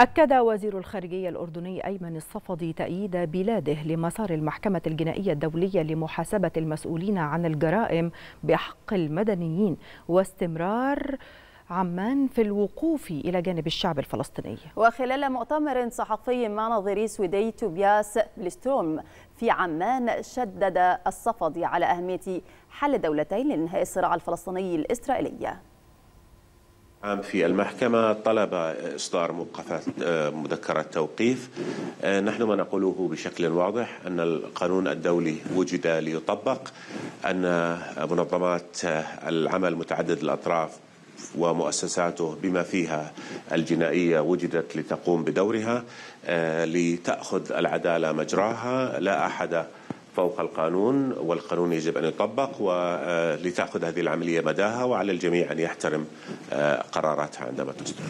أكد وزير الخارجية الأردني أيمن الصفدي تأييد بلاده لمسار المحكمة الجنائية الدولية لمحاسبة المسؤولين عن الجرائم بحق المدنيين واستمرار عمان في الوقوف إلى جانب الشعب الفلسطيني. وخلال مؤتمر صحفي مع نظيره السويدي توبياس بيلستروم في عمان شدد الصفدي على أهمية حل الدولتين لإنهاء الصراع الفلسطيني الإسرائيلي عام في المحكمة طلب إصدار موقفات مذكرة توقيف. نحن ما نقوله بشكل واضح أن القانون الدولي وجد ليطبق أن منظمات العمل متعدد الأطراف ومؤسساته بما فيها الجنائية وجدت لتقوم بدورها لتأخذ العدالة مجراها. لا أحد فوق القانون والقانون يجب أن يطبق ولتأخذ هذه العملية مداها وعلى الجميع أن يحترم قراراتها عندما تصدر